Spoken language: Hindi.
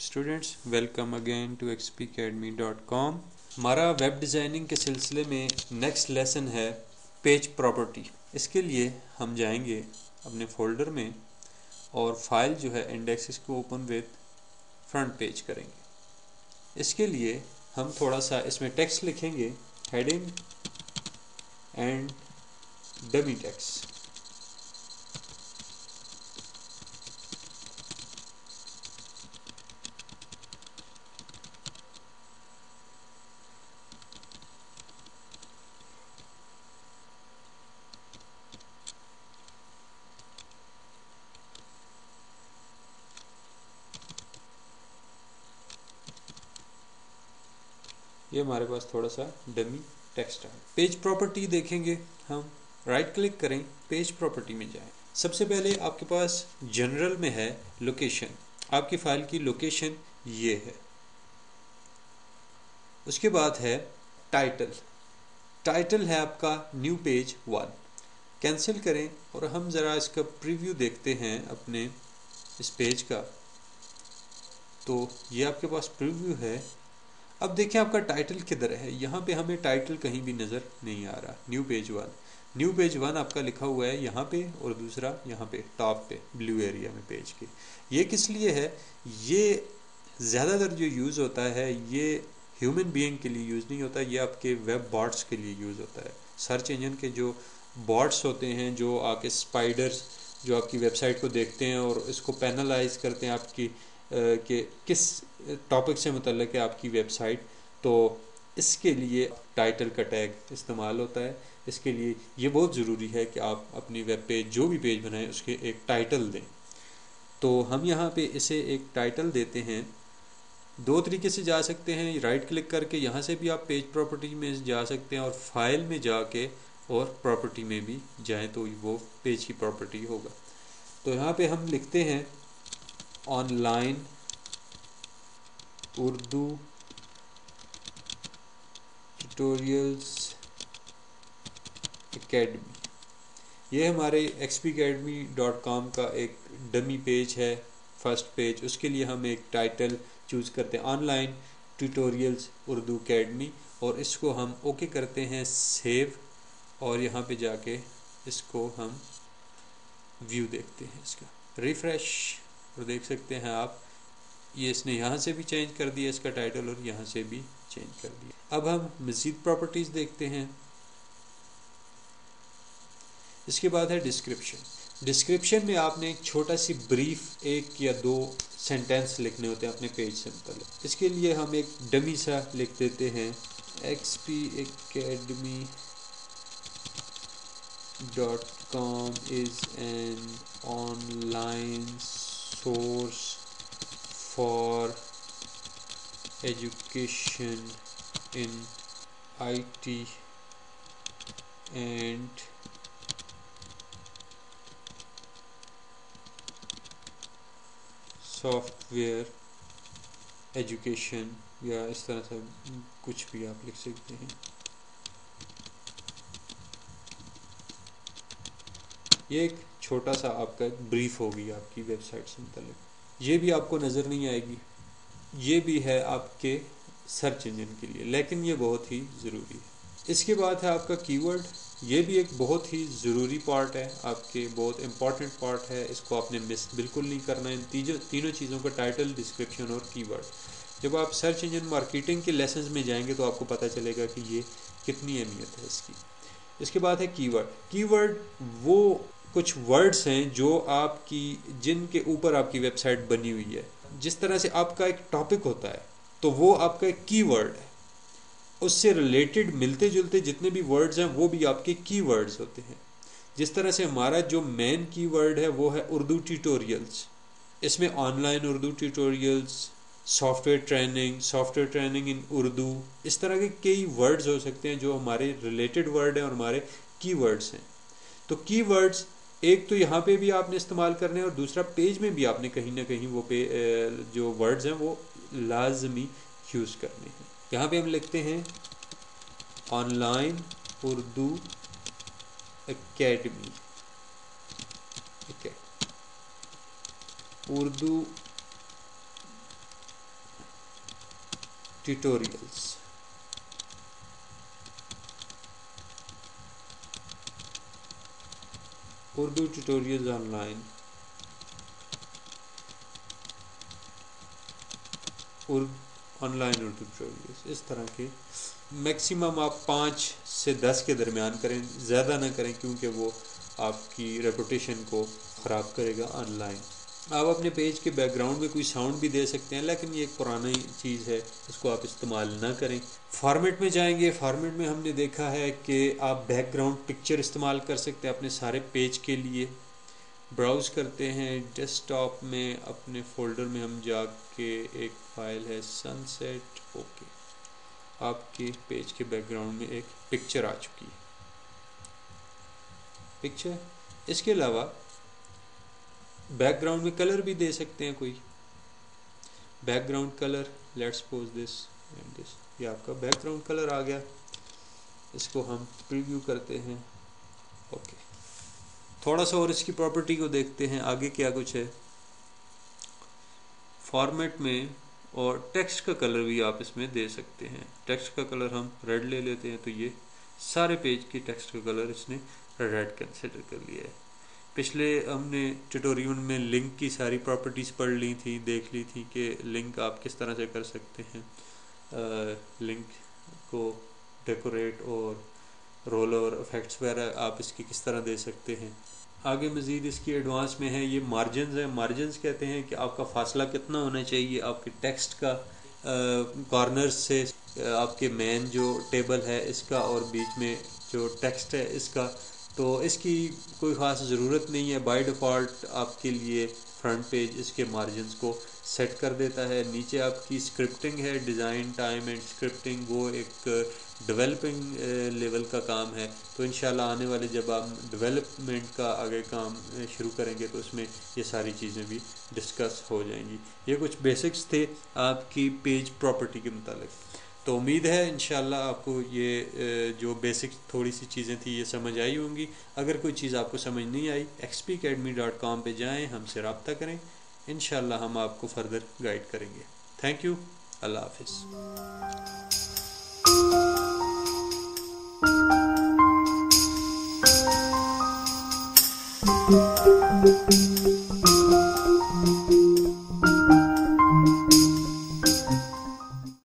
Students welcome again to com हमारा वेब डिज़ाइनिंग के सिलसिले में नेक्स्ट लेसन है पेज प्रॉपर्टी इसके लिए हम जाएँगे अपने फोल्डर में और फ़ाइल जो है इंडेक्सेस को ओपन विद फ्रंट पेज करेंगे. इसके लिए हम थोड़ा सा इसमें टेक्स्ट लिखेंगे हेडिंग एंड डमी टेक्स्ट ये हमारे पास थोड़ा सा डमी टेक्स्ट है। पेज प्रॉपर्टी देखेंगे हम। राइट क्लिक करें पेज प्रॉपर्टी में जाएँ। सबसे पहले आपके पास जनरल में है लोकेशन आपकी फ़ाइल की लोकेशन ये है। उसके बाद है टाइटल टाइटल है आपका न्यू पेज वन कैंसिल करें और हम ज़रा इसका प्रीव्यू देखते हैं अपने इस पेज का। तो ये आपके पास प्रीव्यू है। अब देखिए आपका टाइटल किधर है? यहाँ पे हमें टाइटल कहीं भी नज़र नहीं आ रहा। New page one new page one आपका लिखा हुआ है यहाँ पे और दूसरा यहाँ पे टॉप पे ब्लू एरिया में पेज के। ये किस लिए है? ये ज़्यादातर जो यूज़ होता है, ये ह्यूमन बीइंग के लिए यूज़ नहीं होता, ये आपके वेब बॉट्स के लिए यूज़ होता है। सर्च इंजन के जो बॉट्स होते हैं, जो आके स्पाइडर्स जो आपकी वेबसाइट को देखते हैं और इसको पैनलाइज करते हैं आपकी कि किस टॉपिक से मतलब है आपकी वेबसाइट तो इसके लिए टाइटल का टैग इस्तेमाल होता है। इसके लिए ये बहुत ज़रूरी है कि आप अपनी वेब पेज जो भी पेज बनाएँ, उसके एक टाइटल दें। तो हम यहाँ पे इसे एक टाइटल देते हैं। दो तरीके से जा सकते हैं। राइट क्लिक करके यहाँ से भी आप पेज प्रॉपर्टी में जा सकते हैं और फ़ाइल में जाके और प्रॉपर्टी में भी जाएँ तो वो पेज की प्रॉपर्टी होगा। तो यहाँ पे हम लिखते हैं ऑनलाइन, उर्दू ट्यूटोरियल्स एकेडमी ये हमारे कॉम का एक डमी पेज है फ़र्स्ट पेज उसके लिए हम एक टाइटल चूज़ करते हैं ऑनलाइन ट्यूटोरियल्स उर्दू अकेडमी और इसको हम ओके करते हैं सेव और यहाँ पे जाके इसको हम व्यू देखते हैं इसका. रिफ़्रेश और देख सकते हैं आप। ये इसने यहाँ से भी चेंज कर दिया इसका टाइटल और यहाँ से भी चेंज कर दिया। अब हम मज़ीद प्रॉपर्टीज़ देखते हैं। इसके बाद है डिस्क्रिप्शन डिस्क्रिप्शन में आपने एक छोटा सी ब्रीफ एक या दो सेंटेंस लिखने होते हैं अपने पेज से मतलब इसके लिए हम एक डमी सा लिख देते हैं। X P academy dot com is an online source for education in IT and software education या इस तरह से कुछ भी आप लिख सकते हैं। ये एक छोटा सा आपका एक ब्रीफ होगी आपकी वेबसाइट से मतलब ये भी आपको नज़र नहीं आएगी। ये भी है आपके सर्च इंजन के लिए, लेकिन ये बहुत ही ज़रूरी है। इसके बाद है आपका कीवर्ड ये भी एक बहुत ही ज़रूरी पार्ट है, आपके बहुत इंपॉर्टेंट पार्ट है। इसको आपने मिस बिल्कुल नहीं करना। इन तीनों तीनों चीज़ों का टाइटल डिस्क्रिप्शन और कीवर्ड जब आप सर्च इंजन मार्केटिंग के लेसन में जाएँगे तो आपको पता चलेगा कि ये कितनी अहमियत है इसकी। इसके बाद है कीवर्ड कीवर्ड वो कुछ वर्ड्स हैं जो आपकी, जिनके ऊपर आपकी वेबसाइट बनी हुई है। जिस तरह से आपका एक टॉपिक होता है तो वो आपका एक की वर्ड है। उससे रिलेटेड मिलते जुलते जितने भी वर्ड्स हैं, वो भी आपके की वर्ड्स होते हैं। जिस तरह से हमारा जो मेन की वर्ड है, वो है उर्दू ट्यूटोरियल्स इसमें online Urdu tutorials software training software training in Urdu, इस तरह के कई वर्ड्स हो सकते हैं जो हमारे रिलेटेड वर्ड हैं और हमारे की वर्ड्स हैं। तो कीवर्ड्स एक तो यहाँ पे भी आपने इस्तेमाल करने और दूसरा पेज में भी आपने कहीं ना कहीं वो पे जो वर्ड्स हैं वो लाजमी यूज़ करने हैं। यहाँ पे हम लिखते हैं ऑनलाइन उर्दू एकेडमी ठीक है। Urdu tutorials Urdu online. Online online Urdu travels इस तरह के मैक्सिमम आप पाँच से दस के दरमियान करें, ज़्यादा ना करें, क्योंकि वो आपकी रेपुटेशन को ख़राब करेगा ऑनलाइन आप अपने पेज के बैकग्राउंड में कोई साउंड भी दे सकते हैं, लेकिन ये एक पुरानी चीज़ है, इसको आप इस्तेमाल ना करें। फॉर्मेट में जाएँगे फॉर्मेट में हमने देखा है कि आप बैकग्राउंड पिक्चर इस्तेमाल कर सकते हैं अपने सारे पेज के लिए। ब्राउज़ करते हैं डेस्कटॉप में, अपने फोल्डर में हम जाके एक फ़ाइल है सनसेट ओके आपके पेज के बैकग्राउंड में एक पिक्चर आ चुकी है। पिक्चर इसके अलावा बैकग्राउंड में कलर भी दे सकते हैं कोई। Background colour let's pose this and this ये आपका बैकग्राउंड कलर आ गया। इसको हम प्रीव्यू करते हैं। ओके थोड़ा सा और इसकी प्रॉपर्टी को देखते हैं। आगे क्या कुछ है? फॉर्मेट में और टेक्स्ट का कलर भी आप इसमें दे सकते हैं। टेक्स्ट का कलर हम रेड ले लेते हैं। तो ये सारे पेज के टेक्स्ट का कलर इसने रेड कंसिडर कर लिया है। पिछले हमने ट्यूटोरियल में लिंक की सारी प्रॉपर्टीज़ पढ़ ली थी देख ली थी कि लिंक आप किस तरह से कर सकते हैं। आ, लिंक को डेकोरेट और रोल और इफेक्ट्स वगैरह आप इसकी किस तरह दे सकते हैं। आगे मज़ीद इसकी एडवांस में है ये मार्जिन है। मार्जिन कहते हैं कि आपका फासला कितना होना चाहिए आपके टेक्स्ट का कॉर्नर से आपके मेन जो टेबल है इसका और बीच में जो टेक्स्ट है इसका तो इसकी कोई ख़ास ज़रूरत नहीं है। बाय डिफ़ॉल्ट आपके लिए फ्रंट पेज इसके मार्जिन को सेट कर देता है। नीचे आपकी स्क्रिप्टिंग है डिज़ाइन टाइम एंड स्क्रिप्टिंग वो एक डेवलपिंग लेवल का काम है। तो इन आने वाले जब आप डेवलपमेंट का आगे काम शुरू करेंगे तो उसमें ये सारी चीज़ें भी डिस्कस हो जाएँगी। ये कुछ बेसिक्स थे आपकी पेज प्रॉपर्टी के मुतालिक। तो उम्मीद है इन आपको ये जो बेसिक थोड़ी सी चीज़ें थी, ये समझ आई होंगी। अगर कोई चीज़ आपको समझ नहीं आई एक्सपी अकेडमी डॉट कॉम पर जाएँ, हमसे रबता करें। इन हम आपको फर्दर गाइड करेंगे। थैंक यू अल्लाह हाफिज़।